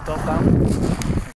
Então tá.